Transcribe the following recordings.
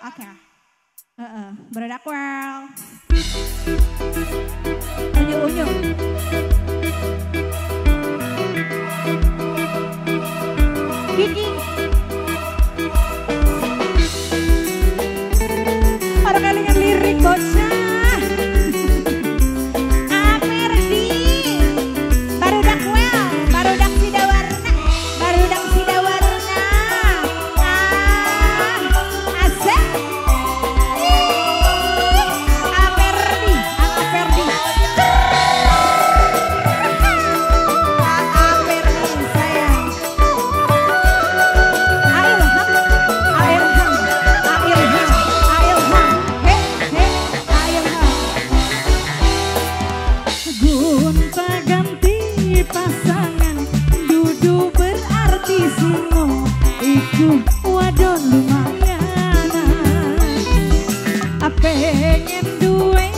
oke. Okay. Uh -uh. Berdak. Unyu-unyu. em đuôi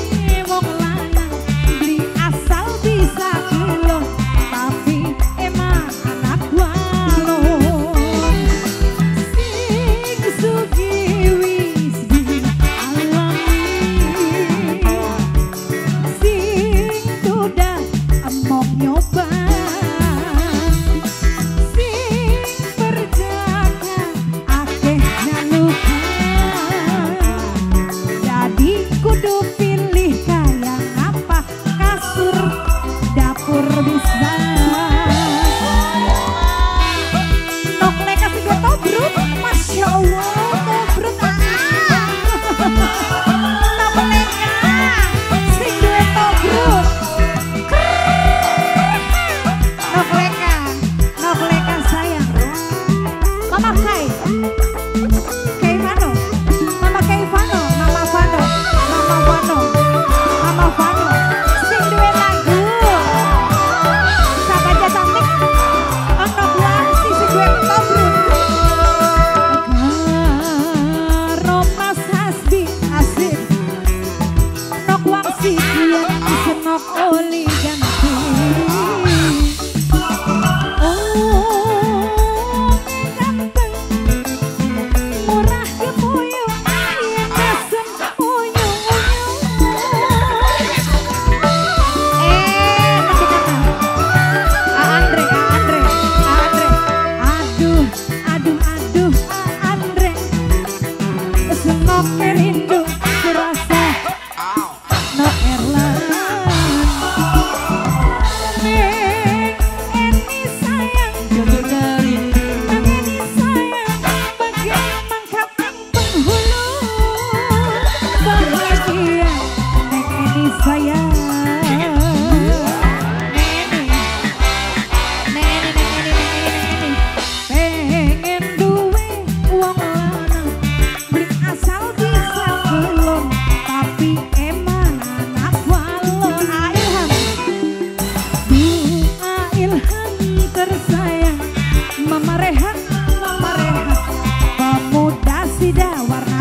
Yeah.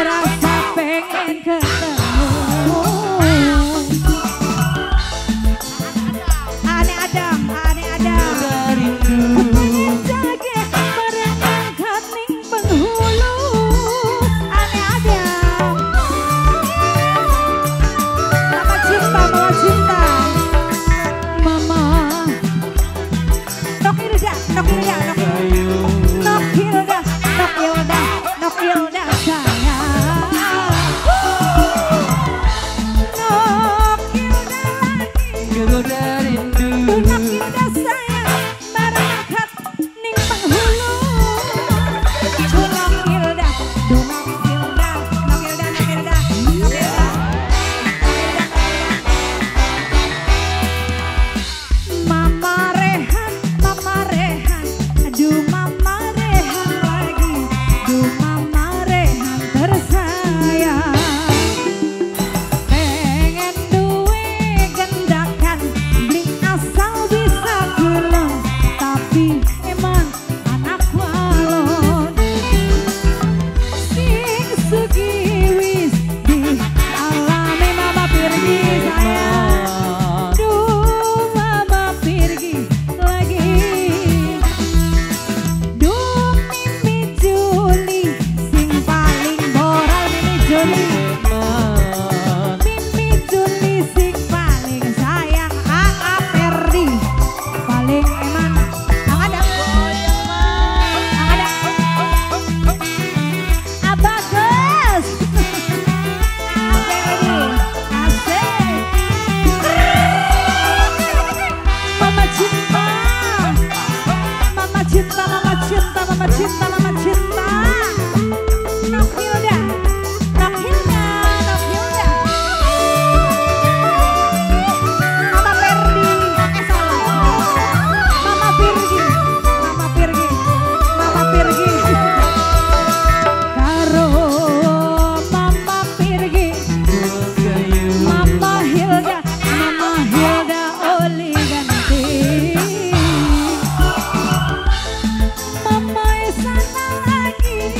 Terasa pengen ketemu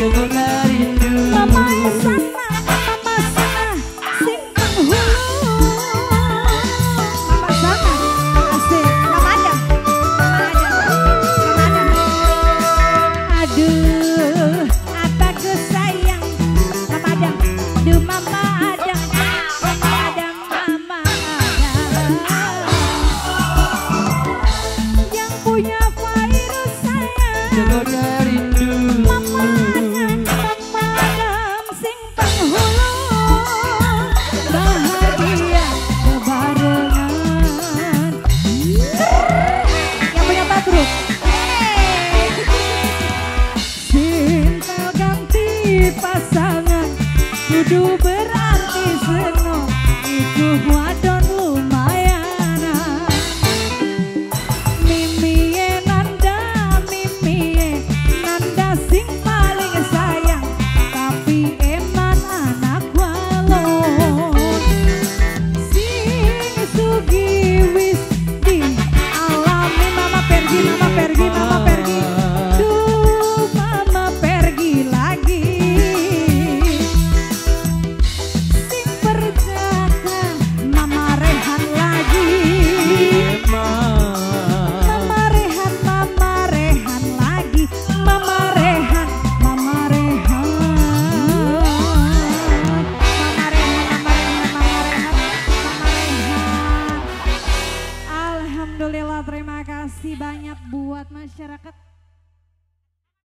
que dolar quick